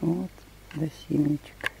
Вот, досильничек.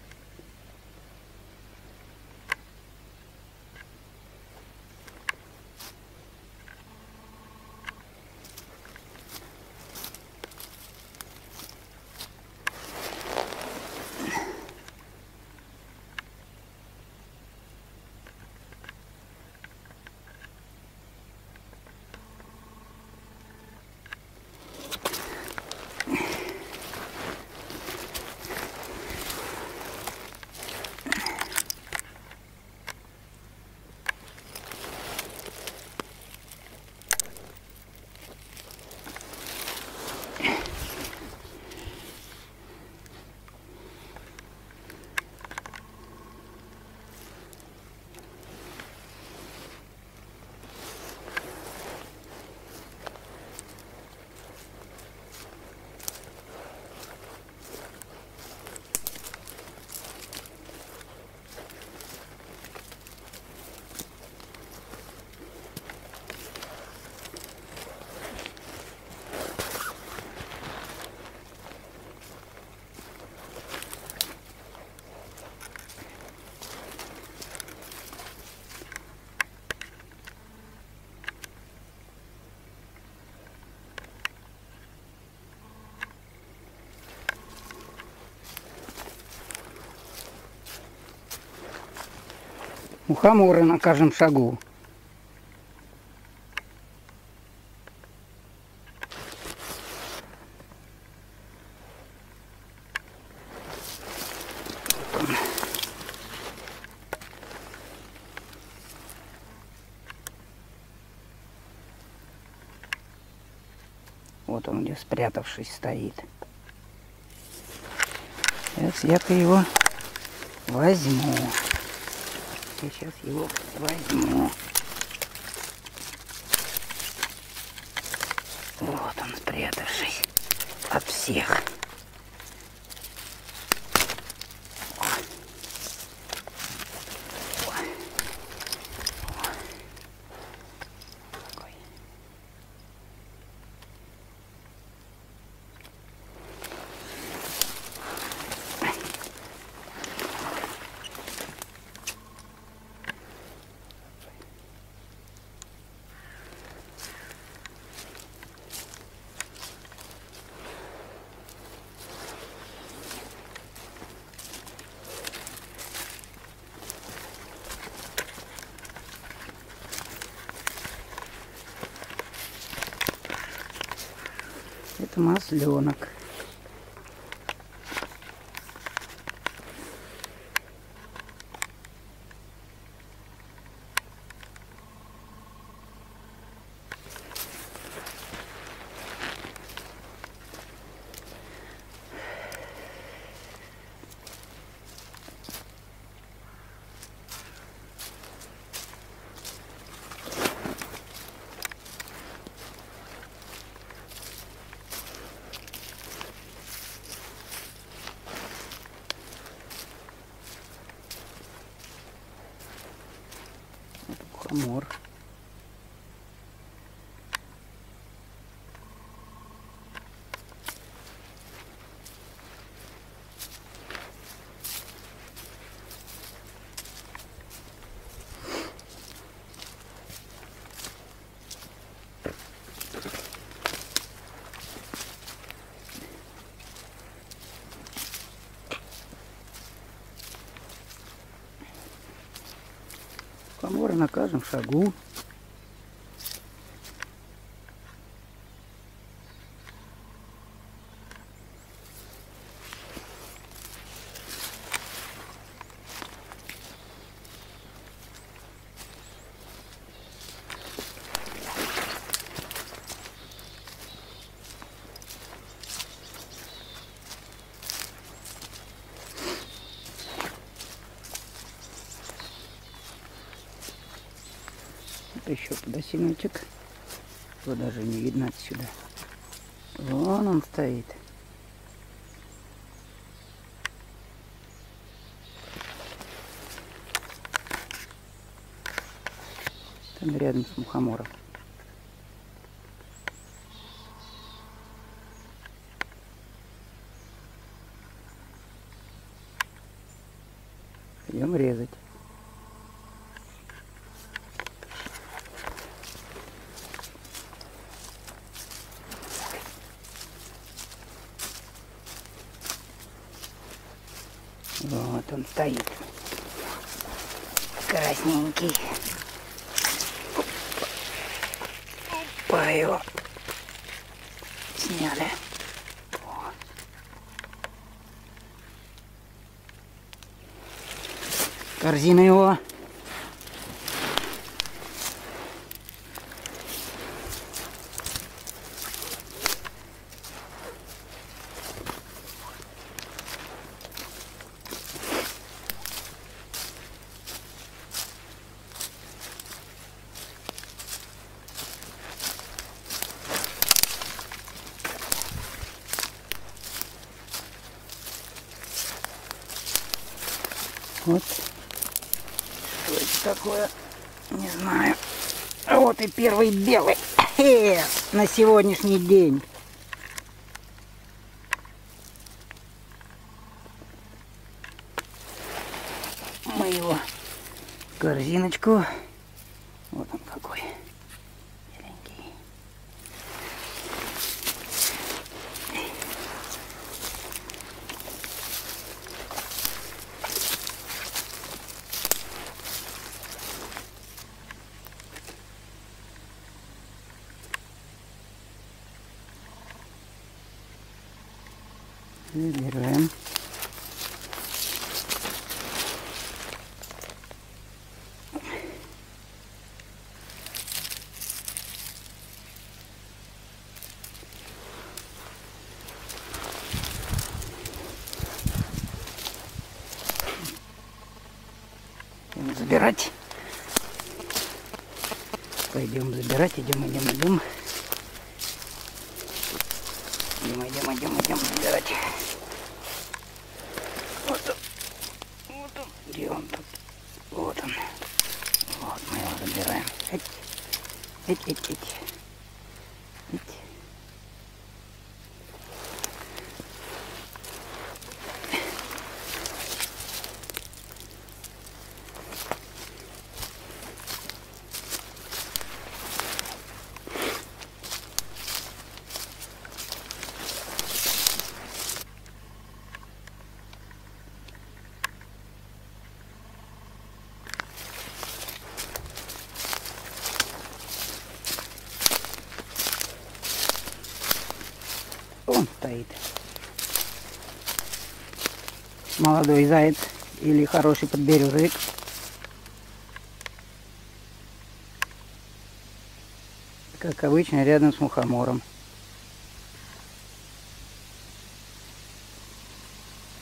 Мухоморы на каждом шагу. Вот он где спрятавшись стоит. Сейчас я-ка его возьму. Я сейчас его возьму. Вот он спрятавшись от всех. Это масленок. mor. Мухоморы на каждом шагу. Еще подосиночек. Его даже не видно отсюда. Вон он стоит. Там рядом с мухомором. Идем резать. Стоит. Красненький. Опа его. Сняли. О. Корзина его. Вот. Что это такое? Не знаю. Вот и первый белый. На сегодняшний день. Мы его в корзиночку. Вот он какой. Идем забирать. Пойдем забирать, идем, идем, идем. Идем, идем, идем, идем забирать. Вот он. Вот он. Где он тут? Вот он. Вот мы его забираем. Эть, эть. Эть. Он стоит. Молодой заяц или хороший подберезовик. Как обычно, рядом с мухомором.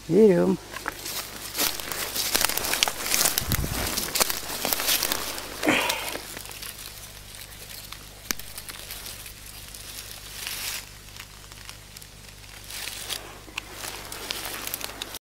Берем.